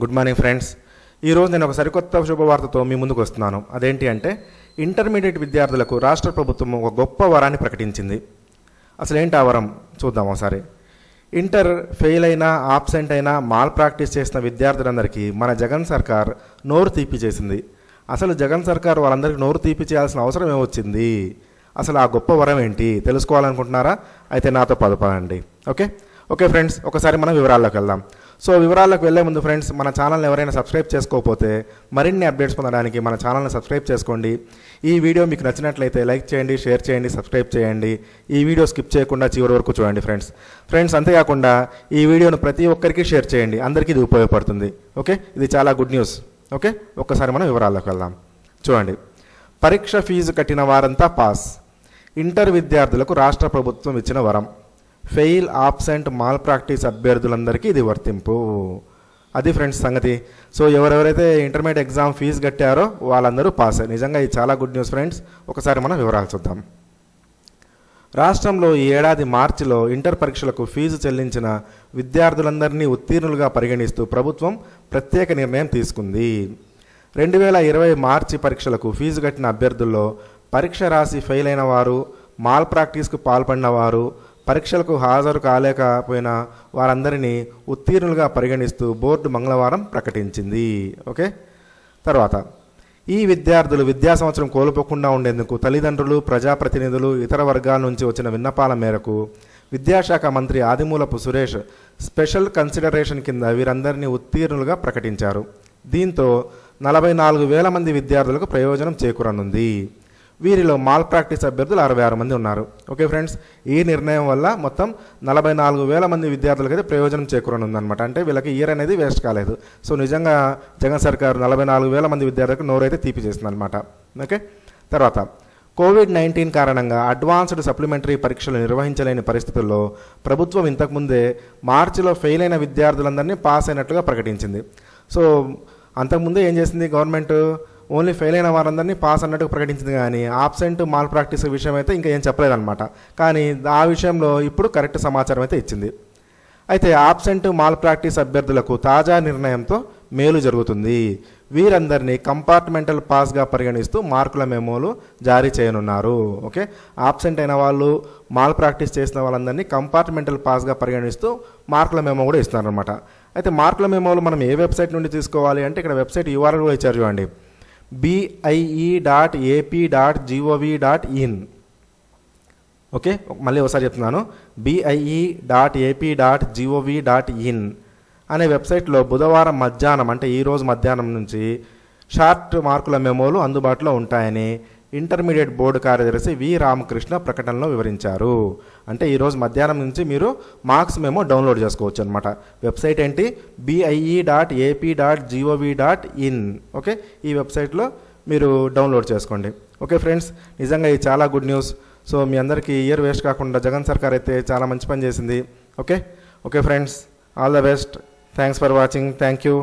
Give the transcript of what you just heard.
Good morning friends ఈరోజు నేను ఒక సరికొత్త శుభవార్తతో మీ ముందుకు వస్తున్నాను. అదేంటి అంటే ఇంటర్మీడియట్ విద్యార్థులకు రాష్ట్ర ప్రభుత్వం ఒక గొప్ప వరాన్ని ప్రకటించింది. అసలు ఏంటి ఆ వరం? చూద్దాం ఒకసారి. ఇంటర్ ఫెయిల్ అయినా ఆబ్సెంట్ అయినా మాల్ ప్రాక్టీస్ చేసిన విద్యార్థులందరికీ మన జగన్ సర్కార్ నోరు తీపి చేసింది. అసలు జగన్ సర్కార్ వాళ్ళందరికీ నోరు తీపి చేయాల్సిన అవసరం ఏమొచ్చింది? అసలు ఆ గొప్ప వరం ఏంటి? తెలుసుకోవాలనుకుంటున్నారా? అయితే నాతో పదపడండి ఓకే? ఓకే ఫ్రెండ్స్ ఒకసారి మనం వివరాల్లోకి వెళ్దాం. సో వివరాల్లోకి వెళ్ళే ముందు ఫ్రెండ్స్ మన ఛానల్ని ఎవరైనా సబ్స్క్రైబ్ చేసుకోకపోతే మరిన్ని అప్డేట్స్ పొందడానికి మన ఛానల్ని సబ్స్క్రైబ్ చేసుకోండి. ఈ వీడియో మీకు నచ్చినట్లయితే లైక్ చేయండి షేర్ చేయండి సబ్స్క్రైబ్ చేయండి. ఈ వీడియో స్కిప్ చేయకుండా చివరి వరకు చూడండి ఫ్రెండ్స్. ఫ్రెండ్స్ అంతేకాకుండా ఈ వీడియోను ప్రతి ఒక్కరికి షేర్ చేయండి. అందరికీ ఇది ఉపయోగపడుతుంది. ఓకే? ఇది చాలా గుడ్ న్యూస్. ఓకే? ఒక్కసారి మనం వివరాల్లోకి వెళ్దాం. చూడండి. పరీక్ష ఫీజు కట్టిన వారంతా పాస్. ఇంటర్ విద్యార్థులకు రాష్ట్ర ప్రభుత్వం ఇచ్చిన వరం. ఫెయిల్ ఆబ్సెంట్ మాల్ ప్రాక్టీస్ అభ్యర్థులందరికీ ఇది వర్తింపు. అది ఫ్రెండ్స్ సంగతి. సో ఎవరెవరైతే ఇంటర్మీడియట్ ఎగ్జామ్ ఫీజు కట్టారో వాళ్ళందరూ పాస్. నిజంగా ఇది చాలా గుడ్ న్యూస్ ఫ్రెండ్స్. ఒకసారి మనం వివరాలు చూద్దాం. రాష్ట్రంలో ఈ ఏడాది మార్చిలో ఇంటర్ పరీక్షలకు ఫీజు చెల్లించిన విద్యార్థులందరినీ ఉత్తీర్ణులుగా పరిగణిస్తూ ప్రభుత్వం ప్రత్యేక నిర్ణయం తీసుకుంది. రెండు వేల ఇరవై మార్చి పరీక్షలకు ఫీజు కట్టిన అభ్యర్థుల్లో పరీక్ష రాసి ఫెయిల్ అయిన వారు మాల్ ప్రాక్టీస్కు పాల్పడిన వారు పరీక్షలకు హాజరు కాలేకపోయిన వారందరినీ ఉత్తీర్ణులుగా పరిగణిస్తూ బోర్డు మంగళవారం ప్రకటించింది. ఓకే? తర్వాత ఈ విద్యార్థులు విద్యా సంవత్సరం కోల్పోకుండా ఉండేందుకు తల్లిదండ్రులు ప్రజాప్రతినిధులు ఇతర వర్గాల నుంచి వచ్చిన విన్నపాల మేరకు విద్యాశాఖ మంత్రి ఆదిమూలపు సురేష్ స్పెషల్ కన్సిడరేషన్ కింద వీరందరినీ ఉత్తీర్ణులుగా ప్రకటించారు. దీంతో నలభై నాలుగు వేల మంది విద్యార్థులకు ప్రయోజనం చేకూరనుంది. వీరిలో మాల్ ప్రాక్టీస్ అభ్యర్థులు అరవై ఆరు మంది ఉన్నారు. ఓకే ఫ్రెండ్స్ ఈ నిర్ణయం వల్ల మొత్తం నలభై నాలుగు వేల మంది విద్యార్థులకు అయితే ప్రయోజనం చేకూరనుందనమాట అంటే వీళ్ళకి ఇయర్ అనేది వేస్ట్ కాలేదు. సో నిజంగా జగన్ సర్కారు నలభై నాలుగు వేల మంది విద్యార్థులకు నోరైతే తీపి చేసిందనమాట ఓకే తర్వాత కోవిడ్ నైన్టీన్ కారణంగా అడ్వాన్స్డ్ సప్లిమెంటరీ పరీక్షలు నిర్వహించలేని పరిస్థితుల్లో ప్రభుత్వం ఇంతకుముందే మార్చిలో ఫెయిల్ అయిన విద్యార్థులందరినీ పాస్ అయినట్లుగా ప్రకటించింది. సో అంతకుముందే ఏం చేసింది గవర్నమెంట్ ఓన్లీ ఫెయిల్ అయిన వారందరినీ పాస్ అన్నట్టుగా ప్రకటించింది కానీ ఆబ్సెంట్ మాల్ ప్రాక్టీస్ విషయం అయితే ఇంకా ఏం చెప్పలేదన్నమాట. కానీ ఆ విషయంలో ఇప్పుడు కరెక్ట్ సమాచారం అయితే ఇచ్చింది. అయితే ఆబ్సెంట్ మాల్ ప్రాక్టీస్ అభ్యర్థులకు తాజా నిర్ణయంతో మేలు జరుగుతుంది. వీరందరినీ కంపార్ట్మెంటల్ పాస్గా పరిగణిస్తూ మార్కుల మెమోలు జారీ చేయనున్నారు. ఓకే? ఆబ్సెంట్ అయిన వాళ్ళు మాల్ ప్రాక్టీస్ చేసిన వాళ్ళందరినీ కంపార్ట్మెంటల్ పాస్గా పరిగణిస్తూ మార్కుల మెమో కూడా ఇస్తున్నారనమాట అయితే మార్కుల మెమోలు మనం ఏ వెబ్సైట్ నుండి తీసుకోవాలి అంటే ఇక్కడ వెబ్సైట్ యూఆర్ఎల్ కూడా ఇచ్చారు చూడండి. BIE dot AP dot GOV dot in okay మళ్ళీ ఒకసారి చెప్తున్నాను. BIE dot AP dot GOV dot in అనే వెబ్సైట్లో బుధవారం మధ్యాహ్నం అంటే ఈరోజు మధ్యాహ్నం నుంచి షార్ట్ మార్కుల మెమోలు అందుబాటులో ఉంటాయని ఇంటర్మీడియట్ బోర్డు కార్యదర్శి వి రామకృష్ణ ప్రకటనలో వివరించారు. అంటే ఈరోజు మధ్యాహ్నం నుంచి మీరు మార్క్స్ మేము డౌన్లోడ్ చేసుకోవచ్చు అనమాట వెబ్సైట్ ఏంటి? BIE dot AP dot GOV dot in okay? ఈ వెబ్సైట్లో మీరు డౌన్లోడ్ చేసుకోండి. Okay friends? నిజంగా ఇది చాలా గుడ్ న్యూస్. సో మీ అందరికీ ఇయర్ వేస్ట్ కాకుండా జగన్ సర్కార్ అయితే చాలా మంచి పని చేసింది. Okay? Okay friends? All the best. Thanks for watching. Thank you.